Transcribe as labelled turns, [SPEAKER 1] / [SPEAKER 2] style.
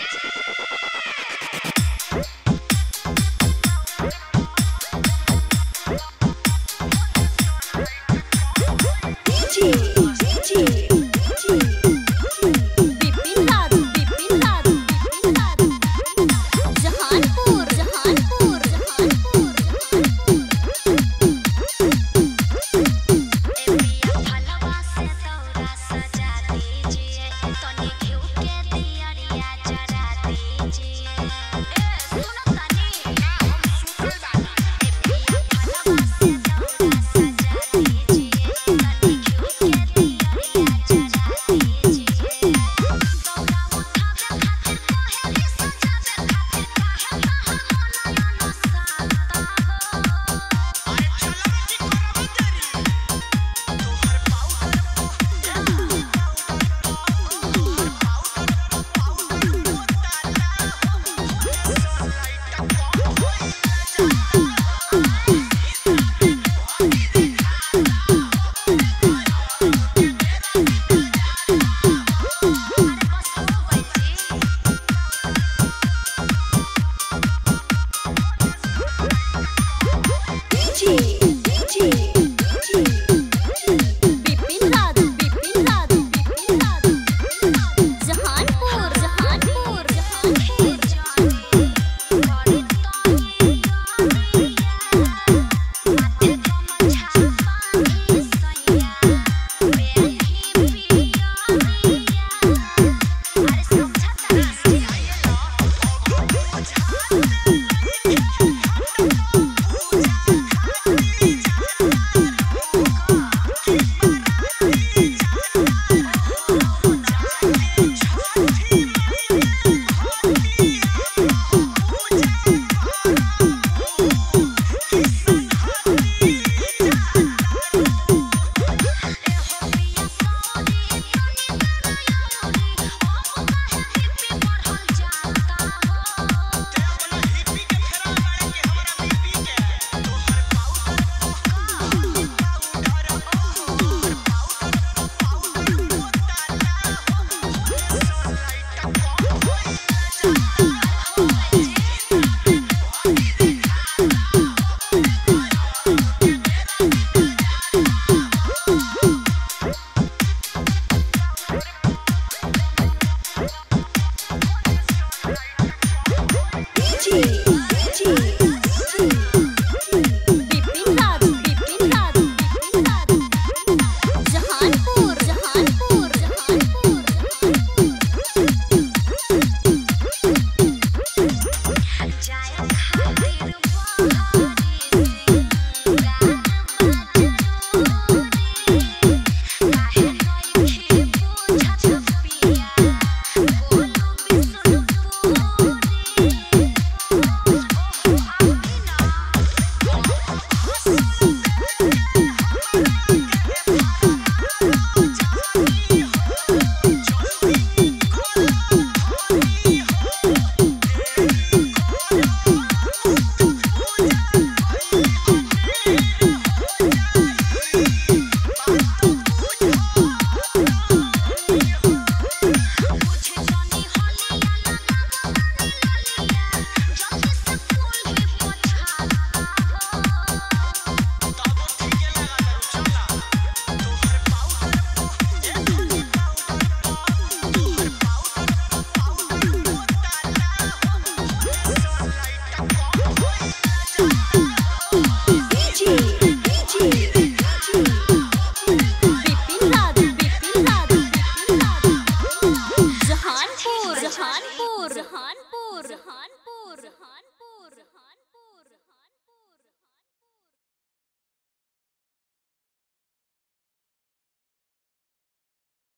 [SPEAKER 1] Yeah! Energy.